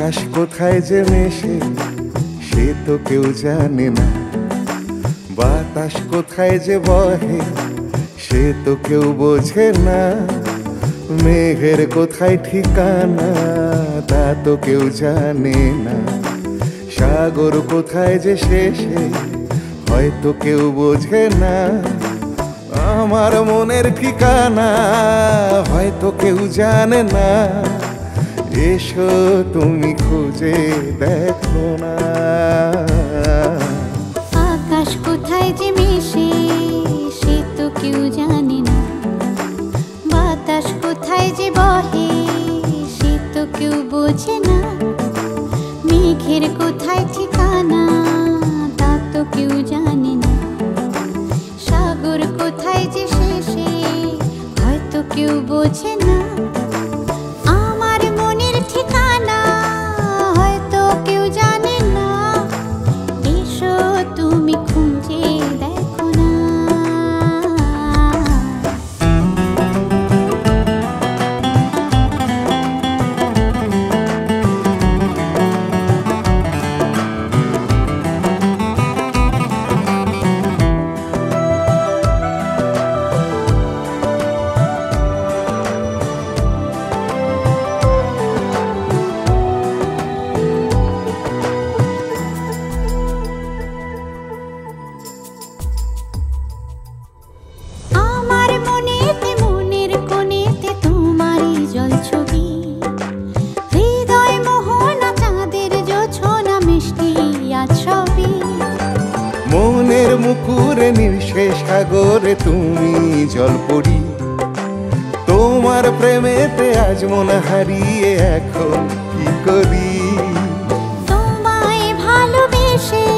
আকাশ কোথায় যে মেশে, সে তো কেউ জানে না। বাতাস কোথায় যে বহে, সে তো কেউ বোঝে না। মেঘের কোথায় ঠিকানা, তা তো কেউ জানে না। সাগর কোথায় যে শেষে, হয়তো কেউ বোঝে না। আমার মনের ঠিকানা, হয়তো কেউ জানে না। এসো তুমি খুঁজে দেখো না। আকাশ কোথায় যে মেশে, সে তো কেউ জানে না। বাতাস কোথায় যে বহে, সে তো কেউ বোঝে না। মেঘের কোথায় ঠিকানা, তা তো কেউ জানে না। সাগর কোথায় যে শেষে, হয়তো কেউ বোঝে না। নির্শেষ সাগরে তুমি জল পড়ি। তোমার প্রেমেতে আজ মন হারিয়ে এখন কি করি? তোমায় ভালোবেসে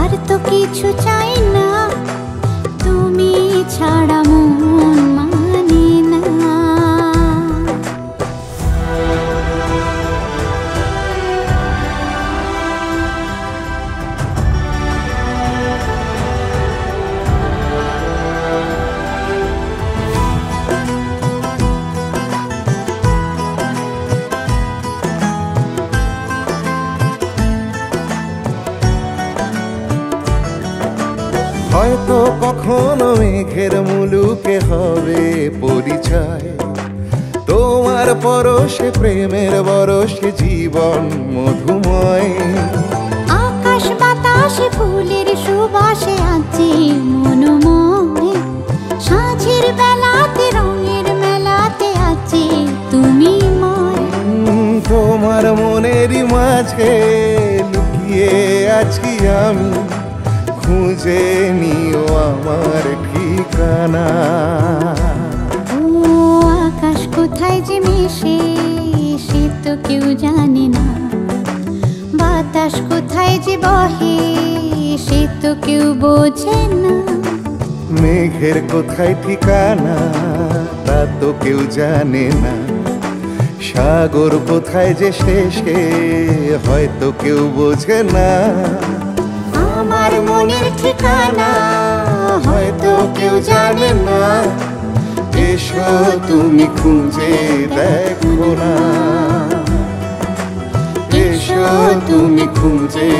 আর তো কিছু চাই না। হয়তো কখনো মেঘের মুলুকে হবে পরিচয়। তোমার পরশে প্রেমের বরসে জীবন মধুময়। আকাশ বাতাসে ফুলের সুবাসে আছে মনোময়। সাঁঝের বেলাতে রঙের মেলাতে আছে তুমি ময়। তোমার মনেরই মাঝে লুকিয়ে আছি আমি। খুঁজে নিও আমার ঠিকানা। ও আকাশ কোথায় যে মিশে সে তো কেউ জানে না। বাতাস কোথায় যে বহে সে তো কেউ বোঝে না। মেঘের কোথায় ঠিকানা তা তো কেউ জানে না। সাগর কোথায় যে শেষে হয়তো কেউ বোঝে না। আমার মনের ঠিকানা, হয়তো কেউ জানে না। এসো তুমি খুঁজে দেখো না। এসো তুমি খুঁজে